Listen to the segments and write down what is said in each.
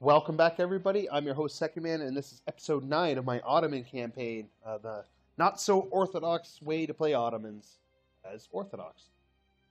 Welcome back, everybody. I'm your host, Sequman, and this is episode 9 of my Ottoman campaign. Uh, the not so orthodox way to play Ottomans as orthodox.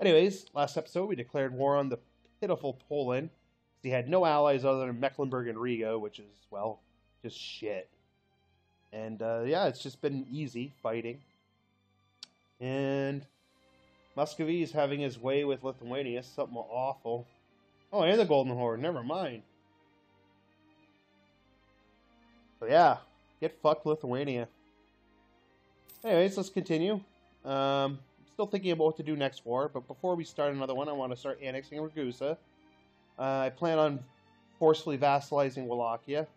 Anyways, last episode we declared war on the pitiful Poland. He had no allies other than Mecklenburg and Riga, which is, well, just shit. And uh, yeah, it's just been easy fighting. And Muscovy is having his way with Lithuania, something awful. Oh, and the Golden Horde, never mind. So yeah, get fucked Lithuania. Anyways, let's continue. Um, still thinking about what to do next war, but before we start another one, I want to start annexing Ragusa. Uh, I plan on forcefully vassalizing Wallachia.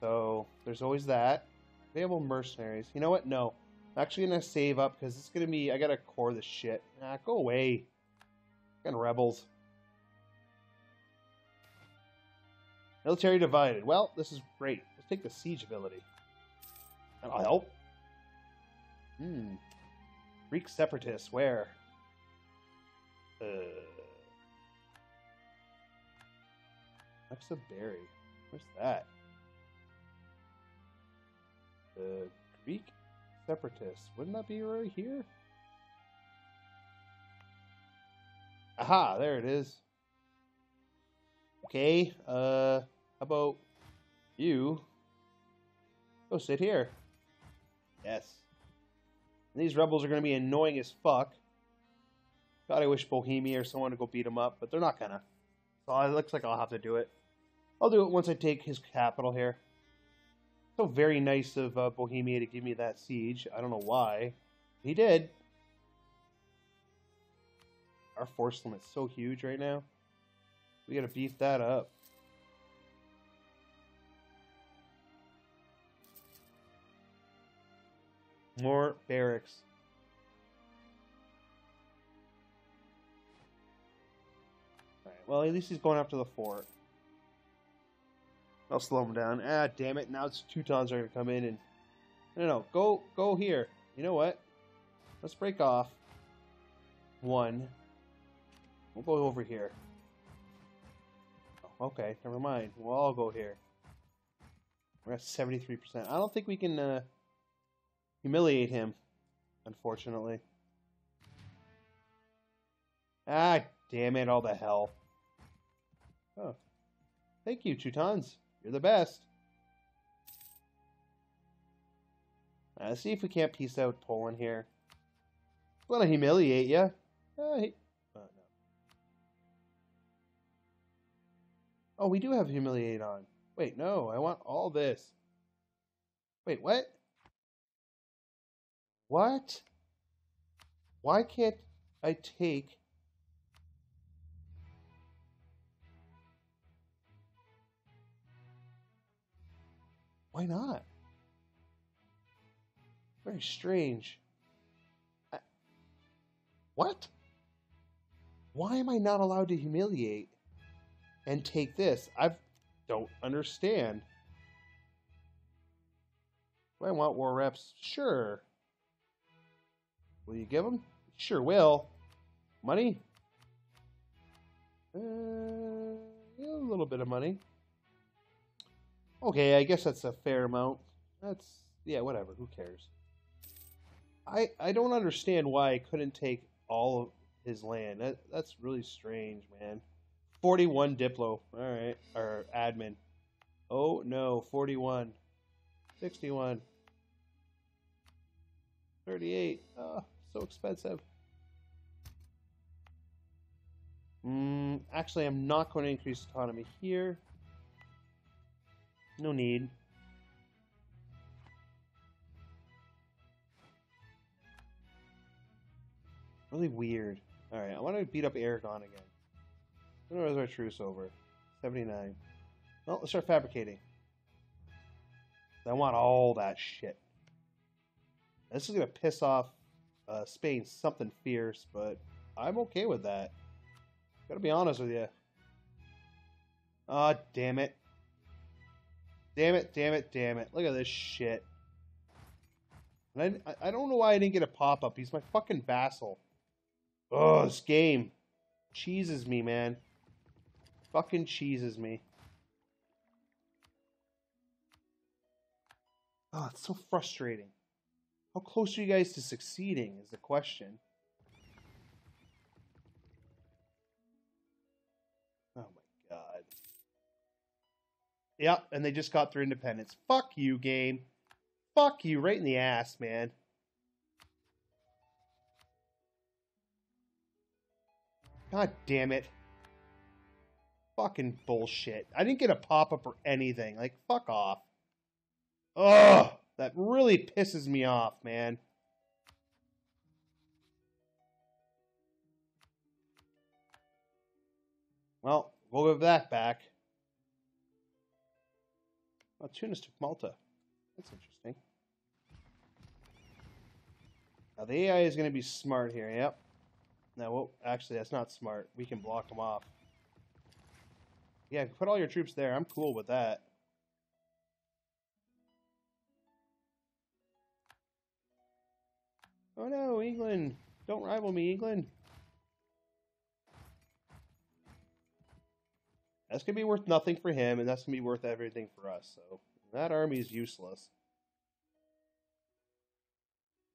So there's always that. Available mercenaries. You know what? No. I'm actually going to save up because it's going to be... I got to core this shit. Ah, go away. Fucking rebels. Military divided. Well, this is great. Take the siege ability. That'll help. Hmm. Greek separatists. Where? Uh... Alexa Berry. Where's that? The Greek separatists. Wouldn't that be right here? Aha, there it is. Okay, uh, how about you go sit here? Yes. And these rebels are going to be annoying as fuck. God, I wish Bohemia or someone to go beat them up, but they're not gonna. So it looks like I'll have to do it. I'll do it once I take his capital here. So very nice of uh, Bohemia to give me that siege. I don't know why. He did. Our force limit's so huge right now. We gotta beef that up. More barracks. Alright, well, at least he's going after the fort. I'll slow him down. Ah, damn it. Now it's Teutons are going to come in and... No, no, go, go here. You know what? Let's break off one. We'll go over here. Oh, okay, never mind. We'll all go here. We're at 73%. I don't think we can uh, humiliate him, unfortunately. Ah, damn it, all the hell. Oh. Thank you, Teutons. You're the best. Right, let's see if we can't piece out Poland here. I want to humiliate you. Uh, he... oh, no. oh, we do have humiliate on. Wait, no, I want all this. Wait, what? What? Why can't I take Why not? Very strange. I... What? Why am I not allowed to humiliate and take this? I don't understand. Do I want war reps? Sure. Will you give them? Sure will. Money? Uh, a little bit of money. Okay, I guess that's a fair amount. That's yeah, whatever. Who cares? I I don't understand why I couldn't take all of his land. That that's really strange, man. Forty-one Diplo. All right, or admin. Oh no, forty-one. Sixty-one. Thirty-eight. Oh, so expensive. Mm, actually, I'm not going to increase autonomy here. No need. Really weird. Alright, I want to beat up Aragon again. When was our truce over? 79. Well, let's start fabricating. I want all that shit. This is going to piss off uh, Spain something fierce, but I'm okay with that. Gotta be honest with you. Ah, oh, damn it. Damn it, damn it, damn it. Look at this shit. And I, I don't know why I didn't get a pop-up. He's my fucking vassal. Oh, this game cheeses me, man. Fucking cheeses me. Oh, it's so frustrating. How close are you guys to succeeding is the question. Oh my god. Yep, and they just got their independence. Fuck you, game. Fuck you, right in the ass, man. God damn it. Fucking bullshit. I didn't get a pop up or anything. Like, fuck off. Ugh! That really pisses me off, man. Well, we'll give that back. Oh, Tunis took Malta. That's interesting. Now, the AI is going to be smart here. Yep. No, well, actually, that's not smart. We can block them off. Yeah, put all your troops there. I'm cool with that. Oh no, England! Don't rival me, England! That's going to be worth nothing for him, and that's going to be worth everything for us. So that army is useless.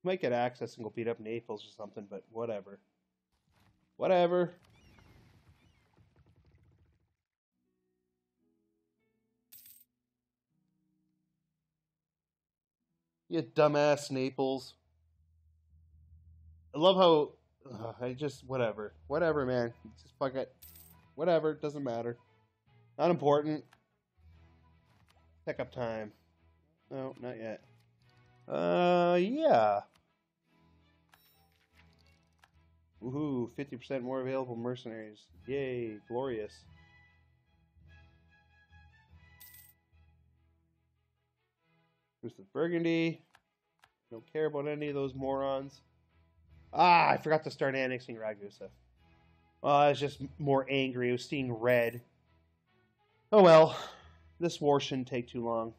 Might get access and go beat up Naples or something, but whatever. Whatever. You dumbass Naples. I love how uh, I just whatever, whatever, man. Just fuck it. Whatever, doesn't matter. Not important. Pickup time. No, not yet. Uh, yeah. Woohoo! 50% more available mercenaries. Yay, glorious. Boost of Burgundy. Don't care about any of those morons. Ah, I forgot to start annexing Ragusa. Well, I was just more angry. I was seeing red. Oh well, this war shouldn't take too long.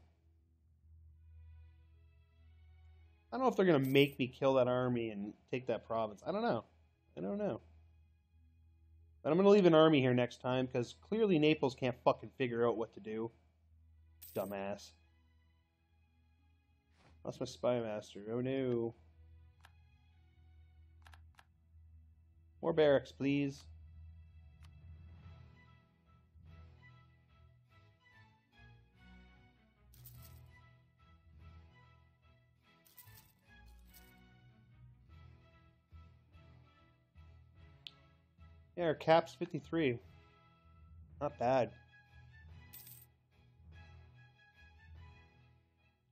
I don't know if they're going to make me kill that army and take that province. I don't know. I don't know. But I'm going to leave an army here next time because clearly Naples can't fucking figure out what to do. Dumbass. Lost my spy master. Oh no. More barracks, please. Yeah, our cap's 53. Not bad.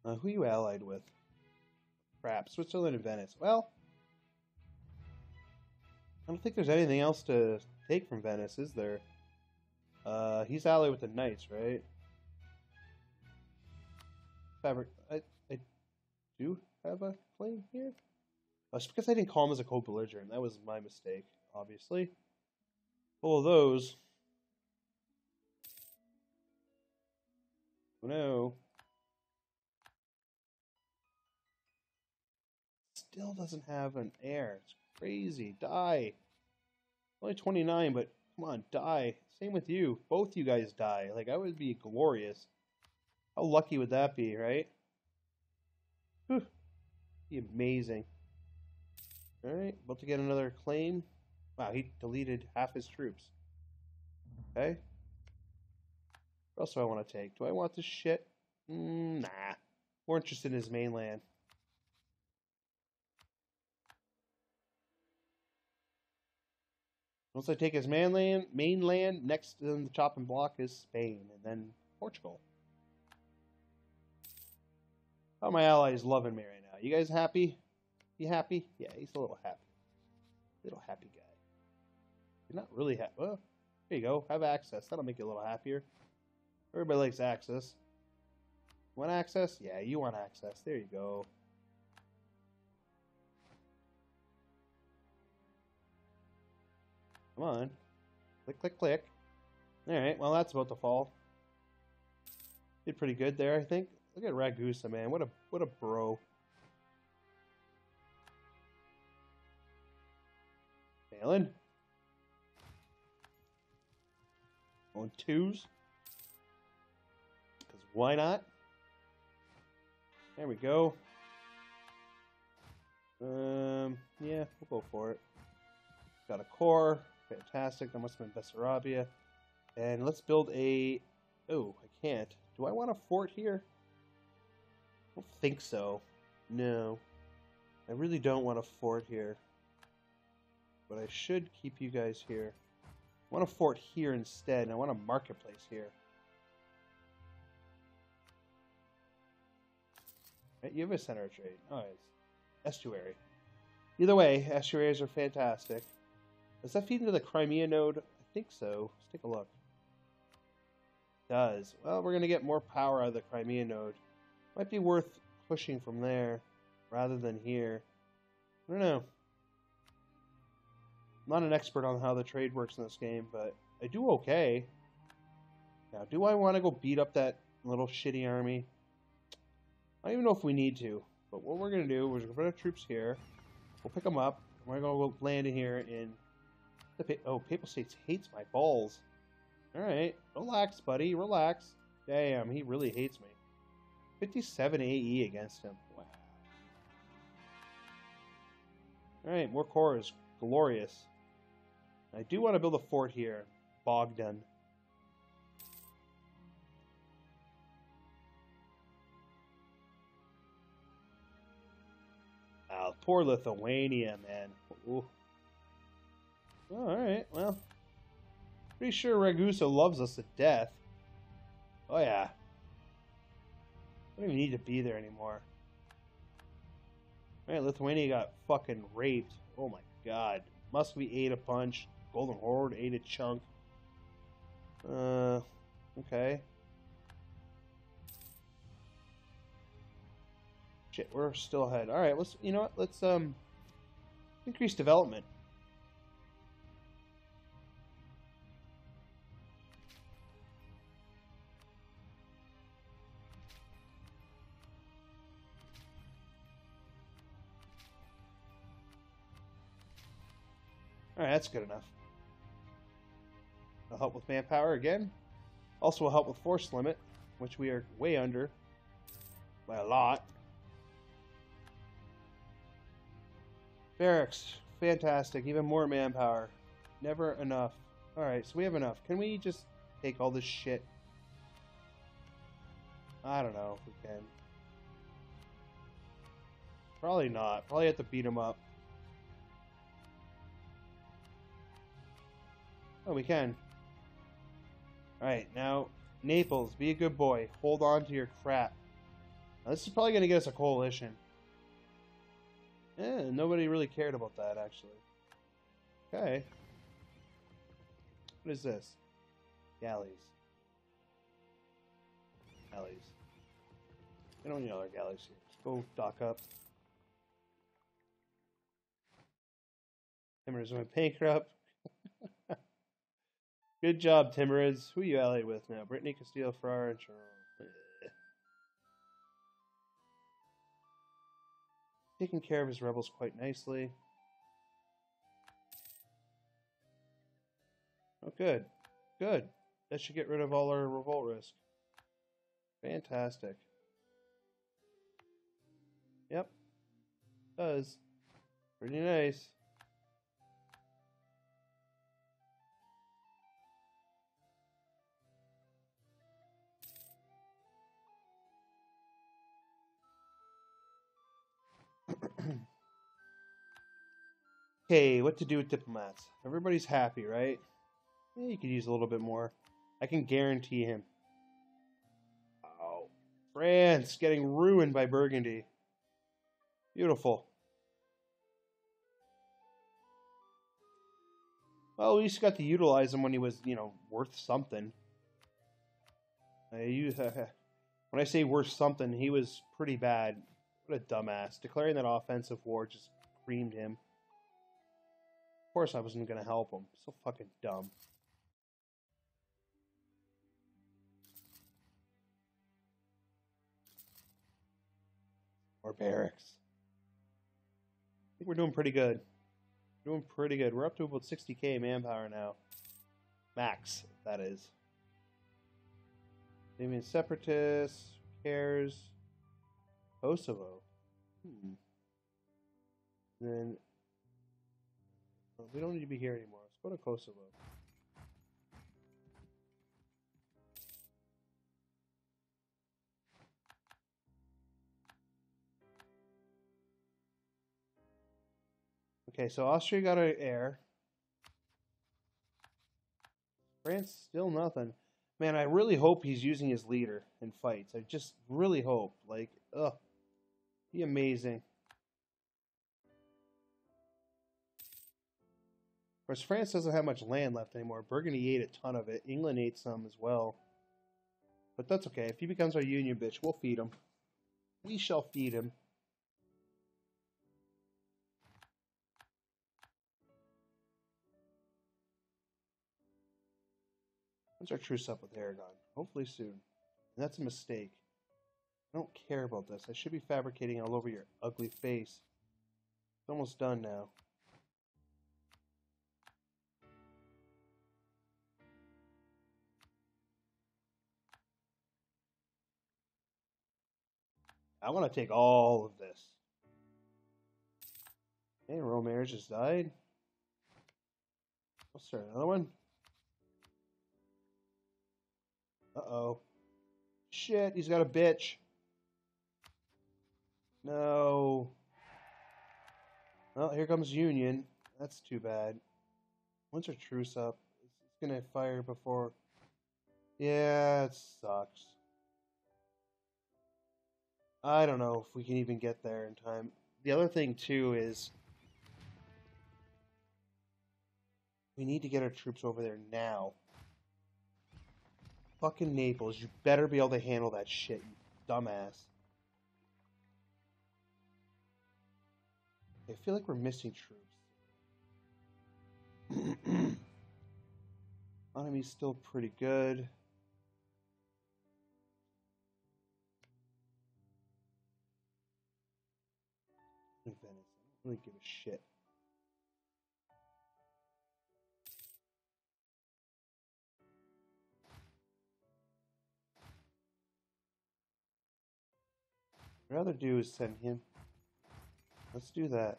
Uh, who you allied with? Crap, Switzerland and Venice. Well, I don't think there's anything else to take from Venice, is there? Uh, he's allied with the Knights, right? Fabric. I, I do have a claim here. Oh, it's because I didn't call him as a co-belligerent. That was my mistake, obviously. All of those. Oh no. Still doesn't have an heir. It's crazy. Die. Only 29, but come on, die. Same with you. Both you guys die. Like, I would be glorious. How lucky would that be, right? Whew. Be amazing. Alright, about to get another claim. Wow, he deleted half his troops. Okay. What else do I want to take? Do I want this shit? Mm, nah. More interested in his mainland. Once I take his mainland, mainland, next in the chopping block is Spain, and then Portugal. How my allies loving me right now? You guys happy? You happy? Yeah, he's a little happy. Little happy guy. You're not really happy. Well, there you go. Have access. That'll make you a little happier. Everybody likes access. Want access? Yeah, you want access. There you go. Come on. Click, click, click. Alright, well, that's about to fall. Did pretty good there, I think. Look at Ragusa, man. What a what a bro. Failing. On twos. Because why not? There we go. Um, yeah, we'll go for it. Got a core. Fantastic. That must have been Bessarabia. And let's build a... Oh, I can't. Do I want a fort here? I don't think so. No. I really don't want a fort here. But I should keep you guys here. I want a fort here instead, and I want a marketplace here. You have a center of trade. Oh, it's estuary. Either way, estuaries are fantastic. Does that feed into the Crimea node? I think so. Let's take a look. It does. Well, we're going to get more power out of the Crimea node. Might be worth pushing from there rather than here. I don't know. I'm not an expert on how the trade works in this game, but I do okay. Now, do I want to go beat up that little shitty army? I don't even know if we need to. But what we're going to do, we're going to put our troops here. We'll pick them up. We're going to go land in here in... The oh, Papal States hates my balls. Alright, relax, buddy, relax. Damn, he really hates me. 57 AE against him. Wow. Alright, more cores. Glorious. I do want to build a fort here. Bogdan. Oh, poor Lithuania, man. Ooh. Alright, well. Pretty sure Ragusa loves us to death. Oh, yeah. I don't even need to be there anymore. Alright, Lithuania got fucking raped. Oh my god. Muscovy ate a punch. Golden Horde ate a chunk. Uh, okay. Shit, we're still ahead. All right, let's. You know what? Let's um increase development. All right, that's good enough. I'll help with manpower again. Also will help with force limit, which we are way under by a lot. Barracks, fantastic. Even more manpower. Never enough. Alright, so we have enough. Can we just take all this shit? I don't know if we can. Probably not. Probably have to beat them up. Oh, we can. Alright, now, Naples, be a good boy. Hold on to your crap. Now, this is probably going to get us a coalition. Yeah, nobody really cared about that, actually. Okay. What is this? Galleys. Galleys. We don't need other galleys here. Let's go dock up. Timurids went bankrupt. Good job, Timurids. Who are you allied with now? Brittany, Castile, Ferrara, and Charles. taking care of his rebels quite nicely. Oh, good. Good. That should get rid of all our revolt risk. Fantastic. Yep. Does. Pretty nice. okay, what to do with diplomats? Everybody's happy, right? Yeah, you could use a little bit more. I can guarantee him. Oh, France getting ruined by Burgundy. Beautiful. Well, at least got to utilize him when he was, you know, worth something. I uh, when I say worth something, he was pretty bad. What a dumbass. Declaring that offensive war just creamed him. Of course I wasn't going to help him. So fucking dumb. Or barracks. I think we're doing pretty good. Doing pretty good. We're up to about 60k manpower now. Max, that is. Damien Separatists, cares. Kosovo. Hmm. Then well, we don't need to be here anymore. Let's go to Kosovo. Okay, so Austria got an air. France still nothing. Man, I really hope he's using his leader in fights. I just really hope. Like, ugh. Be amazing. Of course, France doesn't have much land left anymore. Burgundy ate a ton of it. England ate some as well. But that's okay. If he becomes our union bitch, we'll feed him. We shall feed him. When's our truce up with Aragon? Hopefully soon. And that's a mistake. I don't care about this. I should be fabricating all over your ugly face. It's almost done now. I want to take all of this. Okay, marriage has died. Let's start another one. Uh-oh. Shit, he's got a bitch. No. Well, here comes Union. That's too bad. Once our truce up? It's gonna fire before... Yeah, it sucks. I don't know if we can even get there in time. The other thing, too, is... We need to get our troops over there now. Fucking Naples, you better be able to handle that shit, you dumbass. I feel like we're missing troops. Enemy's still pretty good. Venice. I don't really give a shit. What I'd rather do is send him. Let's do that.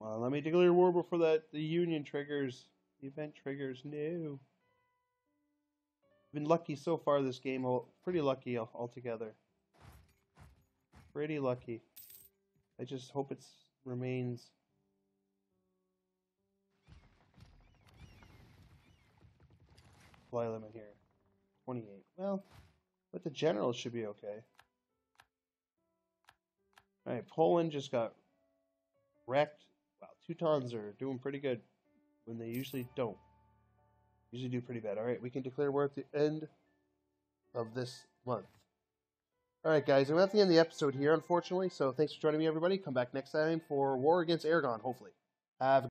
well, uh, let me declare war before that the Union triggers. The event triggers. No been lucky so far this game. Pretty lucky altogether. Pretty lucky. I just hope it remains. Fly limit here. 28. Well, but the generals should be okay. Alright, Poland just got wrecked. Wow, Teutons are doing pretty good when they usually don't usually do pretty bad. All right, we can declare war at the end of this month. All right, guys, we're at the end of the episode here, unfortunately. So thanks for joining me, everybody. Come back next time for War Against Aragon, hopefully. Have